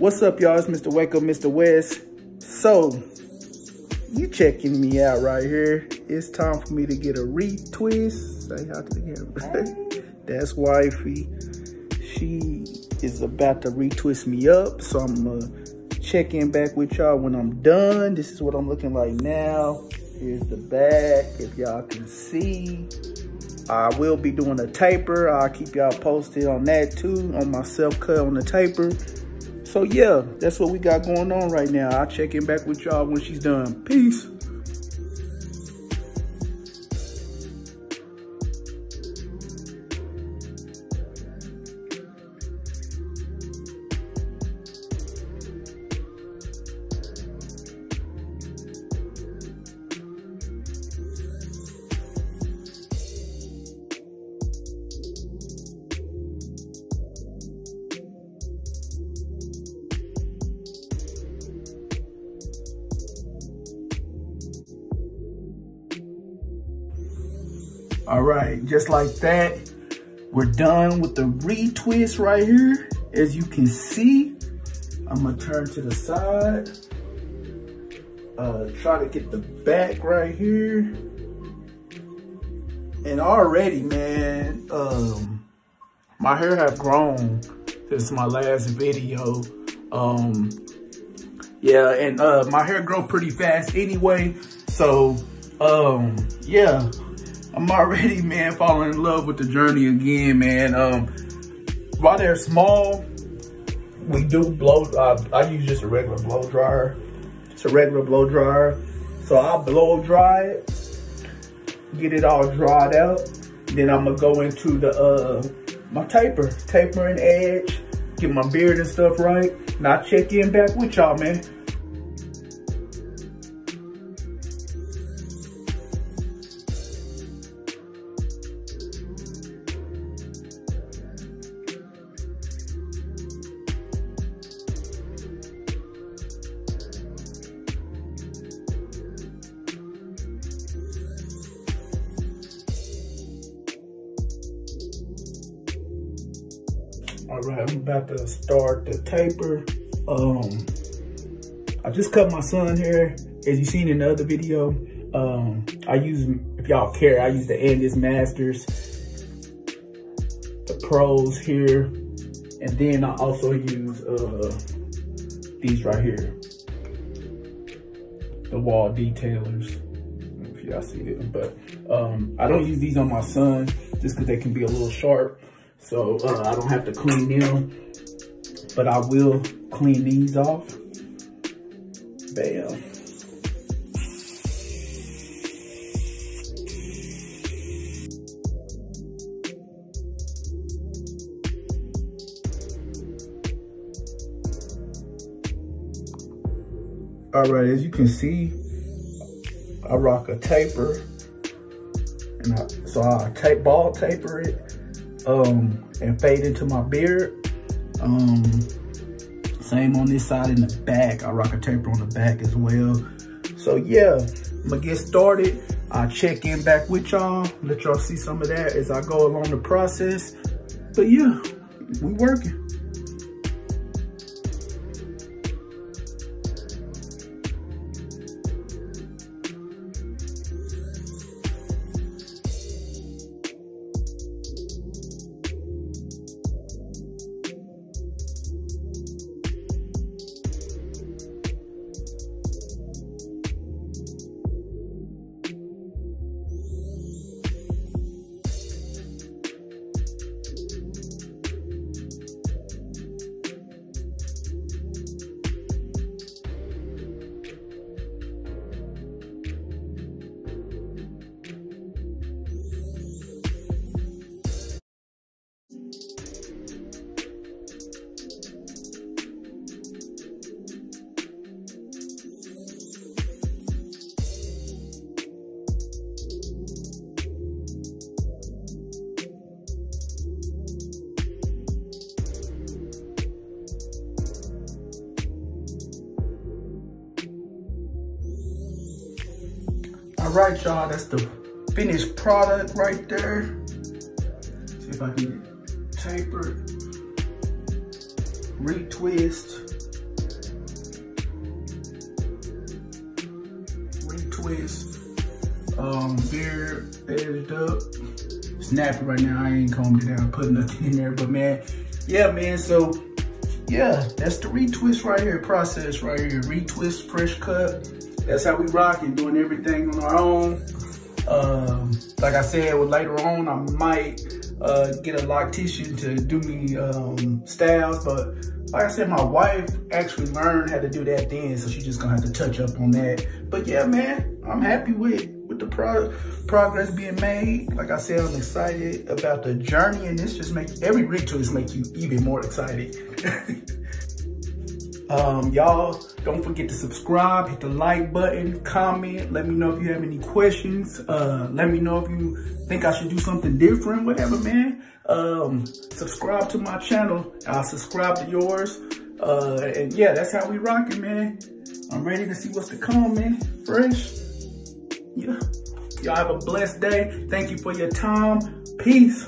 What's up, y'all? It's Mr. Wake Up, Mr. Wes. So, you checking me out right here. It's time for me to get a retwist. Say hi to the camera. That's wifey. She is about to retwist me up. So I'm gonna check in back with y'all when I'm done. This is what I'm looking like now. Here's the back, if y'all can see. I will be doing a taper. I'll keep y'all posted on that too, on my self-cut on the taper. So yeah, that's what we got going on right now. I'll check in back with y'all when she's done. Peace. All right, just like that, we're done with the retwist right here. As you can see, I'm gonna turn to the side. Uh, try to get the back right here. And already, man, um, my hair have grown since my last video. Um, yeah, and uh, my hair grow pretty fast anyway. So, um, yeah. I'm already, man, falling in love with the journey again, man. Um, while they're small, we do blow, uh, I use just a regular blow dryer. It's a regular blow dryer. So I'll blow dry it, get it all dried out. Then I'm gonna go into the, uh, my taper, tapering edge, get my beard and stuff right. And I'll check in back with y'all, man. All right, I'm about to start the taper. Um, I just cut my son hair. As you seen in the other video, um, I use, if y'all care, I use the Andis Masters, the pros here. And then I also use uh, these right here. The Wahl detailers. if y'all see them, but um, I don't use these on my son just because they can be a little sharp. So uh, I don't have to clean them, but I will clean these off. Bam. All right, as you can see, I rock a taper. And I, so I tape ball taper it um, and fade into my beard. Um, same on this side in the back. I rock a taper on the back as well. So yeah, I'm gonna get started. I'll check in back with y'all, let y'all see some of that as I go along the process. But yeah, we working. All right, y'all, that's the finished product right there. See if I can get tapered. Retwist. Retwist. Um, beard edged up. Snappy right now. I ain't combed it out, putting nothing in there. But man, yeah, man. So yeah, that's the retwist right here, process right here. Retwist, fresh cut. That's how we rock and doing everything on our own. Um, like I said, well, later on, I might uh, get a loctician to do me um, styles, but like I said, my wife actually learned how to do that then, so she's just gonna have to touch up on that. But yeah, man, I'm happy with with the pro progress being made. Like I said, I'm excited about the journey, and this just makes every retwist make you even more excited. um, y'all, don't forget to subscribe, hit the like button, comment. Let me know if you have any questions. Uh, let me know if you think I should do something different, whatever, man. Um, subscribe to my channel. I'll subscribe to yours. Uh, and yeah, that's how we rocking, man. I'm ready to see what's to come, man. Fresh. Yeah. Y'all have a blessed day. Thank you for your time. Peace.